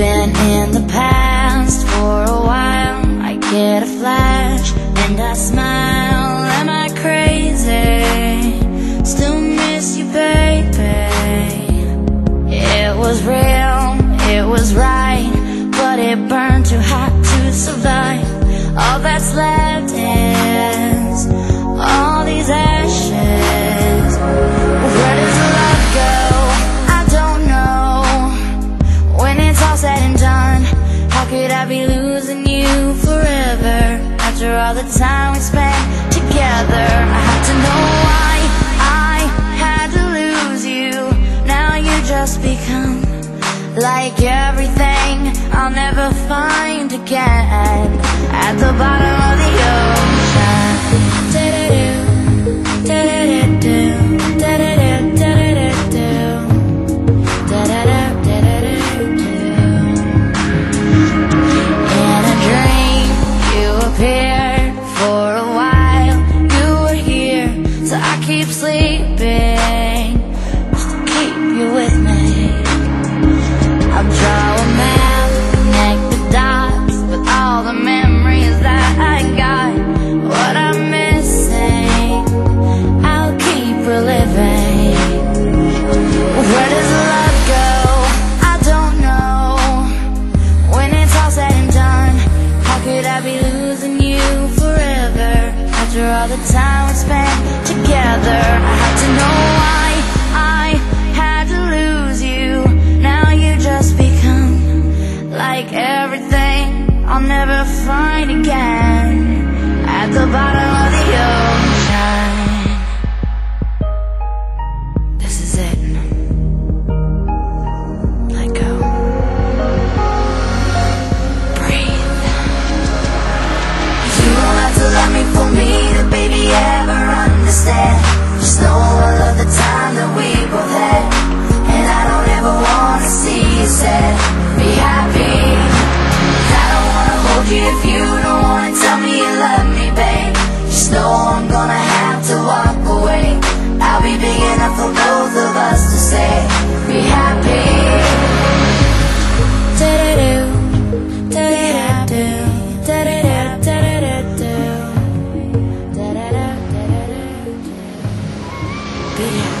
been in the past for a while. I get a flash and I smile. Am I crazy? Still miss you, baby. It was real, it was right, but it burned too hot to survive. All that's left is After all the time we spent together, I have to know why I had to lose you. Now you just become like everything I'll never find again at the bottom all the time we spent together. I had to know why I had to lose you. Now you just become like everything I'll never find again. At the bottom you love me, babe. Just know I'm gonna have to walk away. I'll be big enough for both of us to say Be happy. Be happy.